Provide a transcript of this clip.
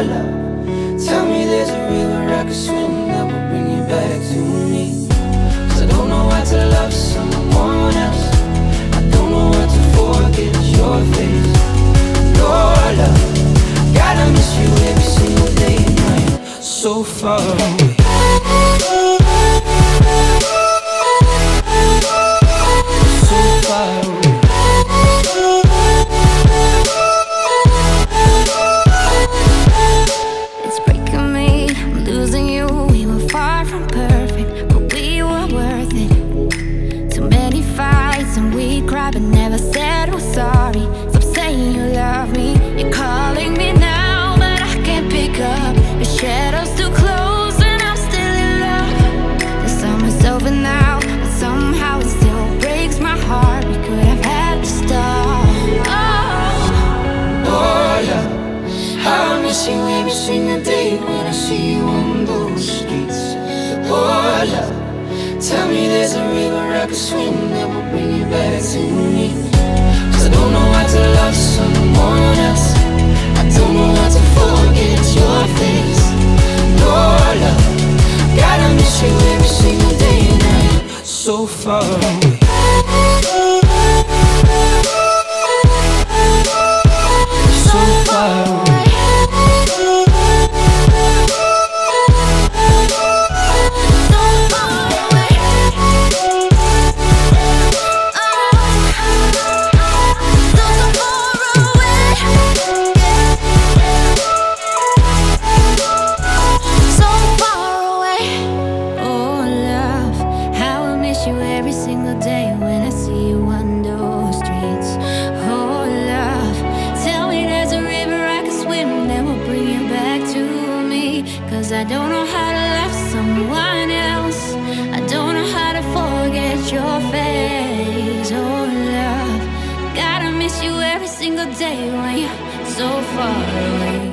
Love, tell me there's a river I can swim that will bring you back to me. 'Cause I don't know how to love someone else. I don't know how to forget your face. Oh, love, gotta miss you every single day and night. So far away. Never said we're sorry. Stop saying you love me. You're calling me now, but I can't pick up. Your shadow's too close, and I'm still in love. The summer's over now, but somehow it still breaks my heart. We could have had to stop. Oh. Oh, love, I miss you every single day when I see you on those streets. Oh, love, tell me there's a river I can swim that will bring you back to me. So Cause I don't know how to love someone else. I don't know how to forget your face. Oh, love, gotta miss you every single day when you're so far